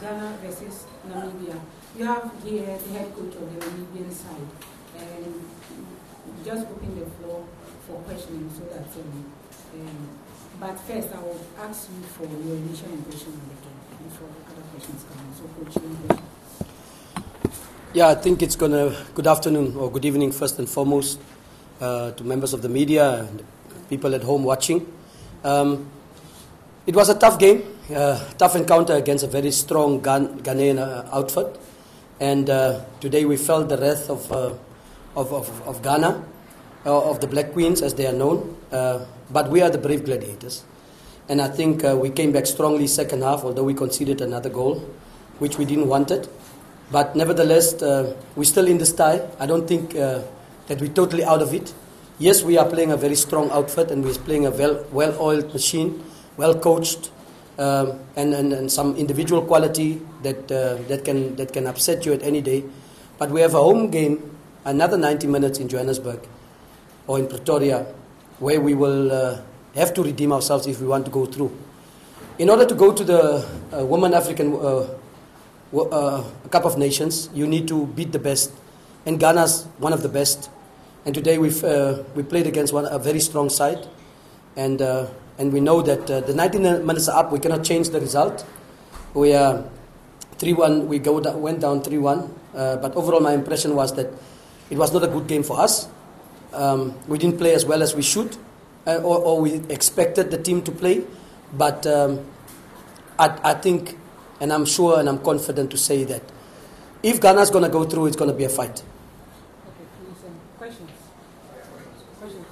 Ghana versus Namibia. You have here the head coach of the Namibian side, and just open the floor for questioning so that. Um, um, but first, I will ask you for your initial impression on the game before other questions come. So, coach, yeah, I think it's going to. Good afternoon or good evening, first and foremost, uh, to members of the media and people at home watching. Um, it was a tough game, uh, tough encounter against a very strong Ghan- Ghanaian uh, outfit. And uh, today we felt the wrath of, uh, of, of, of, Ghana, uh, of the Black Queens as they are known. Uh, but we are the brave gladiators. And I think we came back strongly second half, although we conceded another goal, which we didn't want it. But nevertheless, we're still in this tie. I don't think that we're totally out of it. Yes, we are playing a very strong outfit and we're playing a well, well-oiled machine, well coached, um, and, and, and some individual quality that, uh, that, can, that can upset you at any day. But we have a home game, another 90 minutes in Johannesburg or in Pretoria, where we will uh, have to redeem ourselves if we want to go through. In order to go to the uh, Women African uh, uh, Cup of Nations, you need to beat the best. And Ghana's one of the best. And today we've, uh, we played against one, a very strong side. And, and we know that uh, the 19 minutes are up. We cannot change the result. We are 3 1. We go da- went down 3 1. Uh, but overall, my impression was that it was not a good game for us. Um, we didn't play as well as we should, uh, or, or, we expected the team to play. But um, I, I think, and I'm sure and I'm confident to say that if Ghana's going to go through, it's going to be a fight. Questions? Questions?